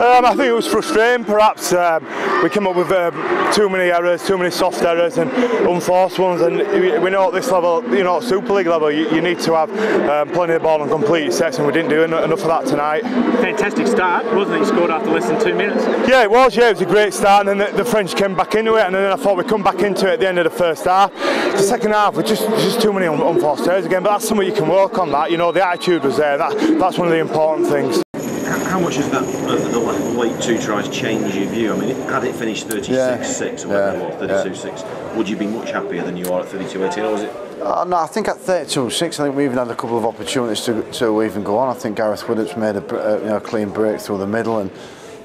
Um, I think it was frustrating. Perhaps um, we came up with um, too many errors, too many soft errors, and unforced ones. And we know at this level, you know, Super League level, you, you need to have um, plenty of ball and complete sets, and we didn't do enough of that tonight. Fantastic start, wasn't it? You scored after less than two minutes. Yeah, it was. Yeah, it was a great start, and then the, the French came back into it, and then I thought we'd come back into it at the end of the first half. The second half, we just just too many un unforced errors again. But that's something you can work on. That you know, the attitude was there. That that's one of the important things. How much has that uh, the late two tries changed your view? I mean, had it finished 36-6 or whatever yeah. it was, 32-6, would you be much happier than you are at 32-18, or was it? Uh, no, I think at 32-6, I think we even had a couple of opportunities to, to even go on. I think Gareth Widdops made a, a uh, you know, clean break through the middle, and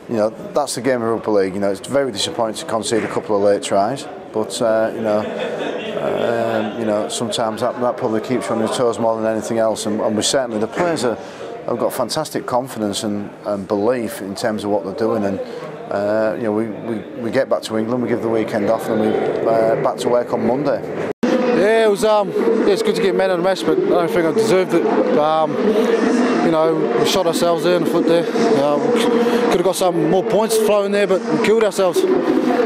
you know that's the game of rugby league. You know, it's very disappointing to concede a couple of late tries, but uh, you know. Um, you know, sometimes that, that probably keeps you on your toes more than anything else, and, and we certainly the players are have got fantastic confidence and, and belief in terms of what they're doing and uh, you know we, we, we get back to England we give the weekend off and we uh, back to work on Monday yeah it was um yeah, it's good to get men of the match but I don't think I deserved it um, you know we shot ourselves there in the foot there uh, could have got some more points flowing there but we killed ourselves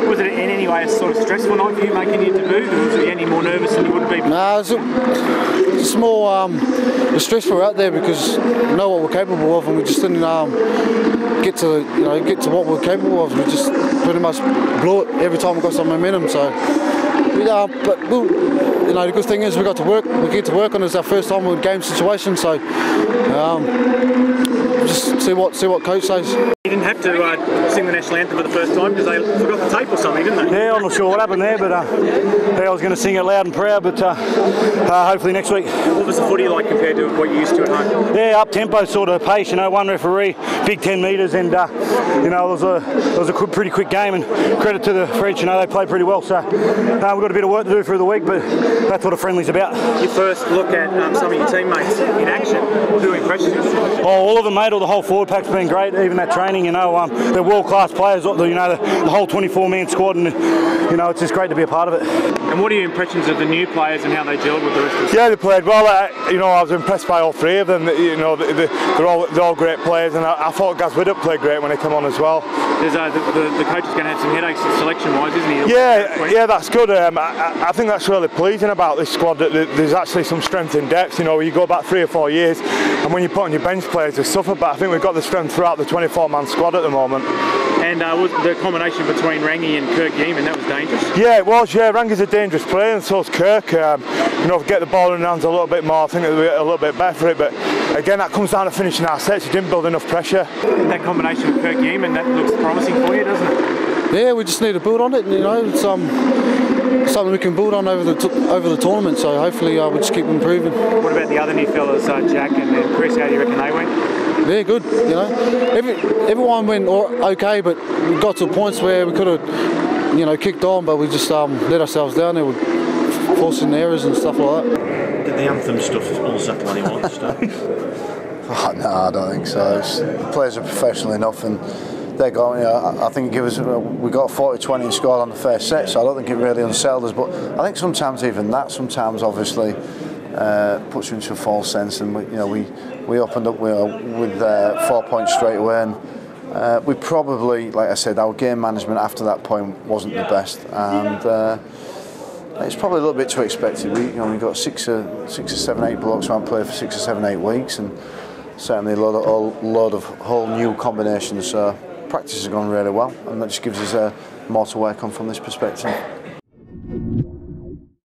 was it in any way a sort of stressful night for you making your debut or was you any more nervous than you would be? Nah, it's, a, it's more um, the stress out there because we know what we're capable of and we just didn't um, get to you know get to what we're capable of. We just pretty much blew it every time we got some momentum. So, yeah, but you know the good thing is we got to work. We get to work on it. It's our first time in game situation. So, um, just see what see what coach says. You didn't have to uh, sing the national anthem for the first time because they forgot the tape or something, didn't they? Yeah, I'm not sure what happened there, but uh, I was going to sing it loud and proud, but uh, uh, hopefully next week. What was the footy like compared to what you used to at home? Yeah, up tempo sort of pace. You know, one referee, big 10 metres, and uh, you know it was a it was a pretty quick game. And credit to the French, you know they played pretty well. So uh, we've got a bit of work to do through the week, but that's what a friendly's about. Your first look at um, some of your teammates in action. Who impressed you? Oh, all of them, mate. All the whole forward pack's been great. Even that training, you know. Um, they're world class players. You know, the, the whole 24 man squad, and you know, it's just great to be a part of it. And what are your impressions of the new players and how they gelled with the rest of the Yeah, they played well. Uh, you know, I was impressed by all three of them. You know, they, are all they're all great players, and I, I thought Gaz Widdop played great when he came on as well. Uh, the, the, the, coach is going to have some headaches selection-wise, isn't he? Yeah, yeah, that's good. Um, I, I, think that's really pleasing about this squad that there's actually some strength in depth. You know, you go back three or four years, and when you put on your bench players, they suffer. But I think we've got the strength throughout the 24-man squad at the moment. And uh, was the combination between Rangi and Kirk Yeaman, that was dangerous? Yeah, it was. Yeah, Rangi's a dangerous player, and so's Kirk. Um, you know, get the ball in the hands a little bit more, I think it'll be a little bit better for it. But again, that comes down to finishing our sets. You didn't build enough pressure. That combination with Kirk Yeaman, that looks promising for you, doesn't it? Yeah, we just need to build on it. And, you know, it's um, something we can build on over the over the tournament. So hopefully, uh, we'll just keep improving. What about the other new fellas, uh, Jack and, and Chris? How do you reckon they went? Yeah, good. You know, Every, everyone went okay, but we got to points where we could have, you know, kicked on, but we just um, let ourselves down there with forcing errors and stuff like that. Did the anthem stuff all settle anyone? oh, no, I don't think so. It's, the players are professional enough and they're going. You know, I think it gave we got 40-20 and scored on the first set, so I don't think it really unsettled us. But I think sometimes even that, sometimes obviously uh, puts you into a false sense, and we, you know we we opened up with, with uh, four points straight away, and uh, we probably, like I said, our game management after that point wasn't the best, and. Uh, it's probably a little bit too expected. We, you know, we got six or six or seven, eight blocks around play for six or seven, eight weeks, and certainly a lot of a lot of whole new combinations. So practice has gone really well, and that just gives us uh, more to work on from this perspective.